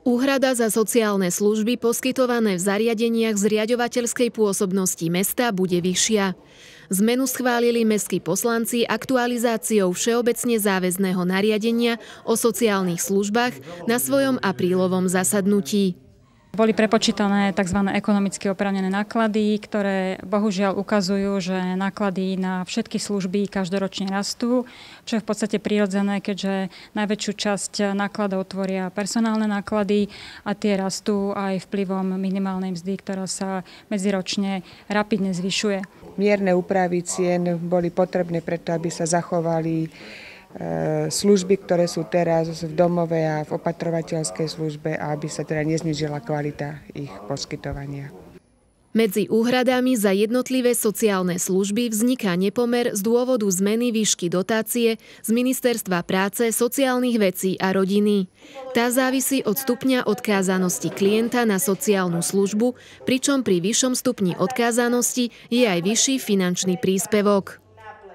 Úhrada za sociálne služby poskytované v zariadeniach zriadovateľskej pôsobnosti mesta bude vyššia. Zmenu schválili mestskí poslanci aktualizáciou všeobecne záväzného nariadenia o sociálnych službách na svojom aprílovom zasadnutí. Boli prepočítané tzv. ekonomicky oprávnené náklady, ktoré bohužiaľ ukazujú, že náklady na všetky služby každoročne rastú, čo je v podstate prirodzené, keďže najväčšiu časť nákladov tvoria personálne náklady a tie rastú aj vplyvom minimálnej mzdy, ktorá sa medziročne rapidne zvyšuje. Mierne úpravy cien boli potrebné preto, aby sa zachovali služby, ktoré sú teraz v domove a v opatrovateľskej službe aby sa teda neznižila kvalita ich poskytovania. Medzi úhradami za jednotlivé sociálne služby vzniká nepomer z dôvodu zmeny výšky dotácie z Ministerstva práce, sociálnych vecí a rodiny. Tá závisí od stupňa odkázanosti klienta na sociálnu službu, pričom pri vyššom stupni odkázanosti je aj vyšší finančný príspevok.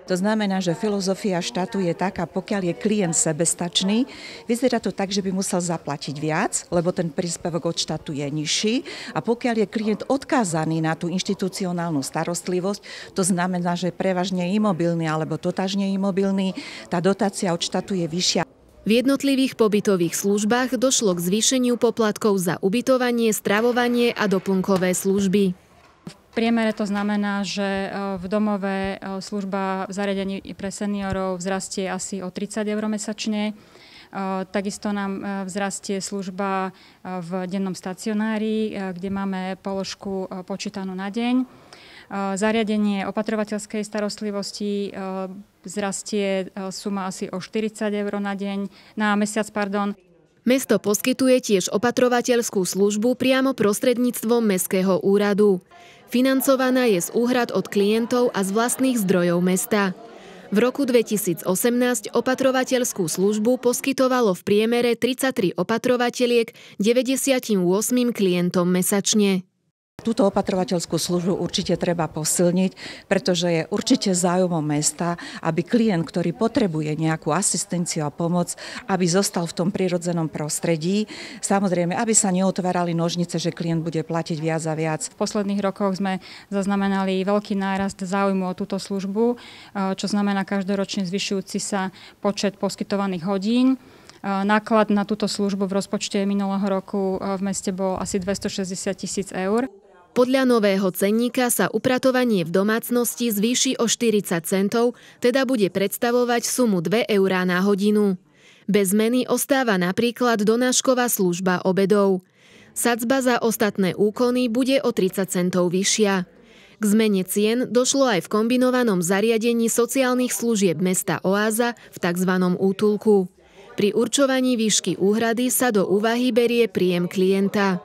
To znamená, že filozofia štátu je taká, pokiaľ je klient sebestačný, vyzerá to tak, že by musel zaplatiť viac, lebo ten príspevok od štátu je nižší a pokiaľ je klient odkázaný na tú inštitucionálnu starostlivosť, to znamená, že prevažne imobilný alebo totažne imobilný, tá dotácia od štátu je vyššia. V jednotlivých pobytových službách došlo k zvýšeniu poplatkov za ubytovanie, stravovanie a doplnkové služby priemere to znamená, že e, v domove e, služba v zariadení pre seniorov vzrastie asi o 30 eur mesačne. E, takisto nám vzrastie služba v dennom stacionári, kde máme položku počítanú na deň. Zariadenie opatrovateľskej starostlivosti vzrastie suma asi o 40 eur na deň, na mesiac, pardon. Mesto poskytuje tiež opatrovateľskú službu priamo prostredníctvom Mestského úradu. Financovaná je z úhrad od klientov a z vlastných zdrojov mesta. V roku 2018 opatrovateľskú službu poskytovalo v priemere 33 opatrovateľiek 98 klientom mesačne. Túto opatrovateľskú službu určite treba posilniť, pretože je určite záujmom mesta, aby klient, ktorý potrebuje nejakú asistenciu a pomoc, aby zostal v tom prirodzenom prostredí. Samozrejme, aby sa neotvárali nožnice, že klient bude platiť viac a viac. V posledných rokoch sme zaznamenali veľký nárast záujmu o túto službu, čo znamená každoročne zvyšujúci sa počet poskytovaných hodín. Náklad na túto službu v rozpočte minulého roku v meste bol asi 260 tisíc eur. Podľa nového cenníka sa upratovanie v domácnosti zvýši o 40 centov, teda bude predstavovať sumu 2 eurá na hodinu. Bez zmeny ostáva napríklad donášková služba obedov. Sadzba za ostatné úkony bude o 30 centov vyššia. K zmene cien došlo aj v kombinovanom zariadení sociálnych služieb mesta Oáza v tzv. útulku. Pri určovaní výšky úhrady sa do úvahy berie príjem klienta.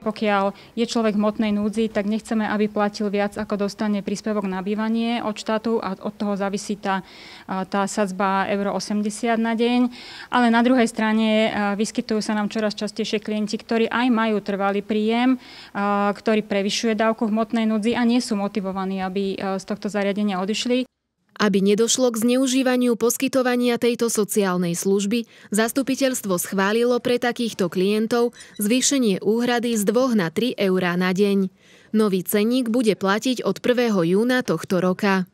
Pokiaľ je človek v hmotnej núdzi, tak nechceme, aby platil viac, ako dostane príspevok na bývanie od štátu a od toho závisí tá, tá sadzba euro 80 na deň. Ale na druhej strane vyskytujú sa nám čoraz častejšie klienti, ktorí aj majú trvalý príjem, ktorý prevyšuje dávku hmotnej núdzi a nie sú motivovaní, aby z tohto zariadenia odišli. Aby nedošlo k zneužívaniu poskytovania tejto sociálnej služby, zastupiteľstvo schválilo pre takýchto klientov zvýšenie úhrady z 2 na 3 eurá na deň. Nový cenník bude platiť od 1. júna tohto roka.